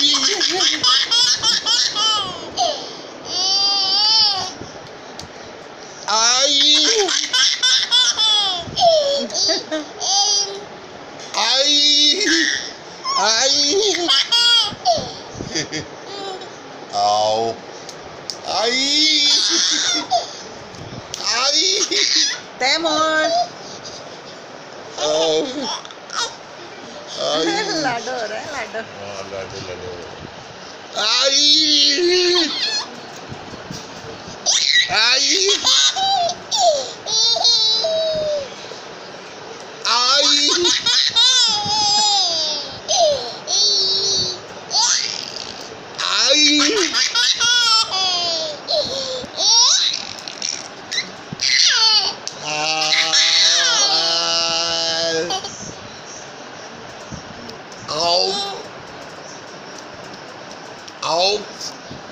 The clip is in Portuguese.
Ai! Ai! Ai! Au! Ai! Ai! Demônio! लाडो हो रहा है लाडो। हाँ, लाडो लाडो। आई। आई। आई। आई। Oh. Off.